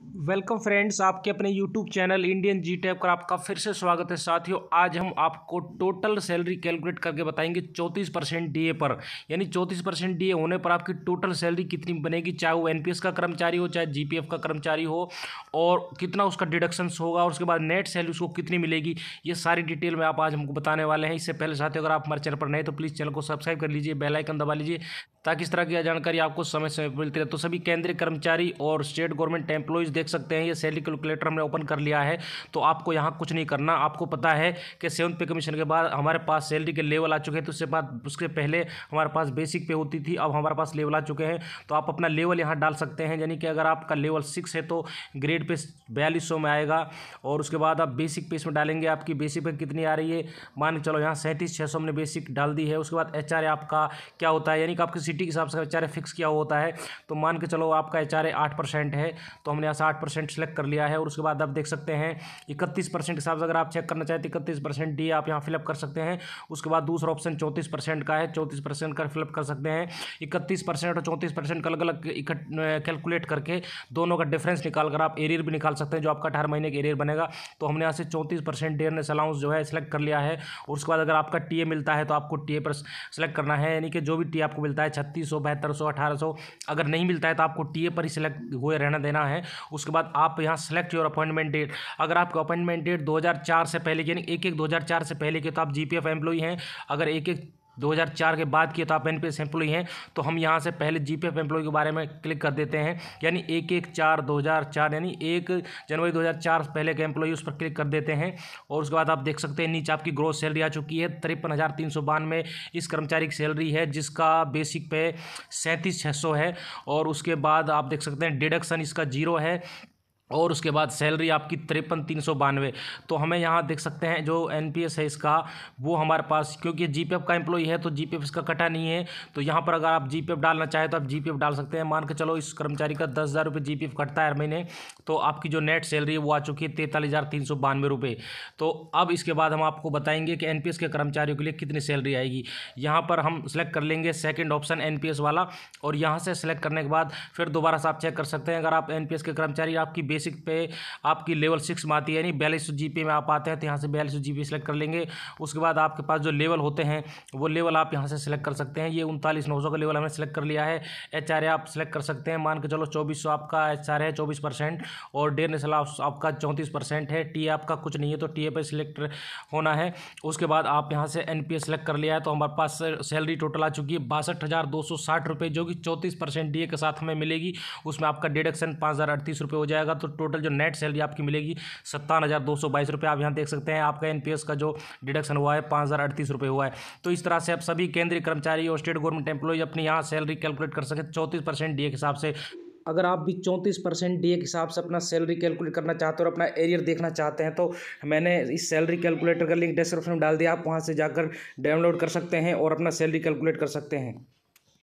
Welcome friends, आपके अपने YouTube channel Indian G tap पर आपका फिर से स्वागत है। साथियों, आज हम आपको टोटल सैलरी कैलकुलेट करके बताएँगे चौंतीस परसेंट डीए पर। यानी चौंतीस परसेंट डीए होने पर आपकी टोटल सैलरी कितनी बनेगी, चाहे वो एनपीएस का कर्मचारी हो, चाहे जीपीएफ का कर्मचारी हो, और कितना उसका डिडक्शंस होगा, और उसके बाद नेट सैलरी उसको कितनी मिलेगी, ये सारी डिटेल में आप आज हमको बताने वाले हैं। इससे पहले साथियों, अगर आप हमारे चैनल पर नए तो प्लीज़ चैनल को सब्सक्राइब कर लीजिए बेलाइकन दबा लीजिए, ताकि इस तरह की जानकारी आपको समय समय पर मिलती रहे। तो सभी केंद्रीय कर्मचारी और स्टेट गवर्नमेंट एम्प्लॉयज़ देख सकते हैं, ये सैलरी कैलकुलेटर हमने ओपन कर लिया है तो आपको यहाँ कुछ नहीं करना। आपको पता है कि सेवन पे कमीशन के बाद हमारे पास सैलरी के लेवल आ चुके हैं तो उसके बाद उसके पहले हमारे पास बेसिक पे होती थी, अब हमारे पास लेवल आ चुके हैं तो आप अपना लेवल यहाँ डाल सकते हैं, यानी कि अगर आपका लेवल सिक्स है तो ग्रेड पे बयालीस में आएगा, और उसके बाद आप बेसिक पे इसमें डालेंगे, आपकी बेसिक पे कितनी आ रही है, मान के चलो यहाँ सैंतीस छः हमने बेसिक डाल दी है, उसके बाद एच आपका क्या होता है, यानी कि आपकी सिटी के हिसाब से एच फिक्स किया होता है तो मान के चलो आपका एच आठ परसेंट है तो हमने यहाँ से आठ परसेंट सेलेक्ट कर लिया है और उसके बाद आप देख सकते हैं इकतीस परसेंट के हिसाब से अगर आप चेक करना चाहें तो इकतीस परसेंट डी आप यहाँ फिलअप कर सकते हैं। उसके बाद दूसरा ऑप्शन चौंतीस परसेंट का है, चौंतीस परसेंट का फिलअप कर सकते हैं। इकतीस परसेंट और चौंतीस परसेंट का अलग अलग कैलकुलेट करके दोनों का डिफरेंस निकाल कर आप एरियर भी निकाल सकते हैं, जो आपका अठारह महीने का एरियर बनेगा। तो हमने यहाँ से चौंतीस परसेंट डेयरनेस अलाउंस जो है सिलेक्ट कर लिया है और उसके बाद अगर आपका टी ए मिलता है तो आपको टी ए पर सेलेक्ट करना है। यानी कि जो भी टी आपको मिलता है, छत्तीस सौ, बहत्तर सौ, अठारह सौ, अगर नहीं मिलता है तो आपको टी ए पर ही सिलेक्ट हुए रहना देना है। उसके बाद आप यहाँ सेलेक्ट योर अपॉइंटमेंट डेट अगर आपका अपॉइंटमेंट डेट 2004 से पहले, यानी एक एक 2004 से पहले के तो आप जीपीएफ एम्प्लॉई हैं। अगर एक एक 2004 के बाद किए तो आप एन एम्प्लॉई हैं तो हम यहाँ से पहले जी पी एफ़ एम्प्लॉय के बारे में क्लिक कर देते हैं। यानी एक एक चार दो हज़ार चार, यानी एक जनवरी 2004 पहले के एम्प्लॉय उस पर क्लिक कर देते हैं। और उसके बाद आप देख सकते हैं, नीचे आपकी ग्रोथ सैलरी आ चुकी है, तिरपन हज़ार तीन सौ बानवे इस कर्मचारी की सैलरी है, जिसका बेसिक पे सैंतीस छः सौ है। और उसके बाद आप देख सकते हैं डिडक्शन इसका ज़ीरो है। और उसके बाद सैलरी आपकी तिरपन तीन सौ बानवे। तो हमें यहाँ देख सकते हैं जो एन पी एस है इसका, वो हमारे पास, क्योंकि जी पी एफ़ का एम्प्लॉई है तो जी पी एफ़ इसका कटा नहीं है। तो यहाँ पर अगर आप जी पी एफ़ डालना चाहें तो आप जी पी एफ़ डाल सकते हैं। मान के चलो इस कर्मचारी का दस हज़ार रुपये जी कटता है हर महीने तो आपकी जो नेट सैलरी है वो आ चुकी है तैंतालीस हज़ार तीन सौ बानवे रुपये। तो अब इसके बाद हम आपको बताएँगे कि एन पी एस के कर्मचारियों के लिए कितनी सैलरी आएगी। यहाँ पर हम सेलेक्ट कर लेंगे second option N P S वाला, और यहाँ से सेलेक्ट करने के बाद फिर दोबारा से आप चेक कर सकते हैं। अगर आप एन पी एस के कर्मचारी, आपकी बेसिक पे आपकी लेवल सिक्स में आती है, यानी बयालीस सौ में आप आते हैं तो यहाँ से बयालीस सौ सेलेक्ट कर लेंगे। उसके बाद आपके पास जो लेवल होते हैं, वो लेवल आप यहाँ से सेलेक्ट कर सकते हैं। ये उनतालीस नौ का लेवल हमने सेलेक्ट कर लिया है। एचआर आप सेलेक्ट कर सकते हैं। मान के चलो चौबीस आपका एच है, चौबीस और डेढ़ नेशनल आपका चौंतीस है। टी आपका कुछ नहीं है तो टी ए पर सिलेक्ट होना है। उसके बाद आप यहाँ से एन सेलेक्ट कर लिया है तो हमारे पास सैलरी टोटल आ चुकी है बासठ हज़ार जो कि चौंतीस परसेंट डी के साथ हमें मिलेगी। उसमें आपका डिडक्शन पाँच हज़ार अड़तीस रुपये हो जाएगा तो टोटल जो नेट सैलरी आपकी मिलेगी, सत्तावन हज़ार दो सौ बाईस रुपये आप यहाँ देख सकते हैं, आपका एनपीएस का जो डिडक्शन हुआ है, पाँच हज़ार अड़तीस रुपये हुआ है। तो इस तरह से आप सभी केंद्रीय कर्मचारी और स्टेट गवर्नमेंट एम्प्लॉय अपनी यहाँ सैलरी कैलकुलेट कर सकें, चौंतीस परसेंट डीए के हिसाब से। अगर आप भी चौंतीस परसेंट डीए के हिसाब से अपना सैलरी कैलकुलेट करना चाहते हो और अपना एरियर देखना चाहते हैं तो मैंने इस सैलरी कैलकुलेटर का लिंक डिस्क्रिप्शन में डाल दिया। आप वहाँ से जाकर डाउनलोड कर सकते हैं और अपना सैलरी कैलकुलेट कर सकते हैं।